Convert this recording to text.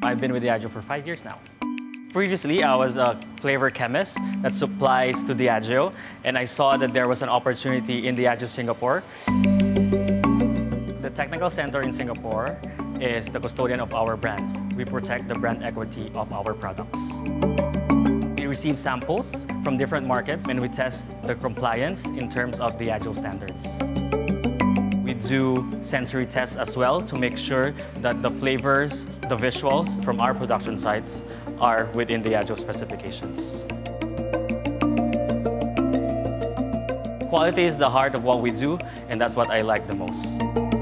I've been with Diageo for five years now. Previously, I was a flavor chemist that supplies to Diageo, and I saw that there was an opportunity in Diageo Singapore. The technical center in Singapore is the custodian of our brands. We protect the brand equity of our products. We receive samples from different markets and we test the compliance in terms of Diageo standards. Do sensory tests as well to make sure that the flavors, the visuals from our production sites are within Diageo specifications. Quality is the heart of what we do, and that's what I like the most.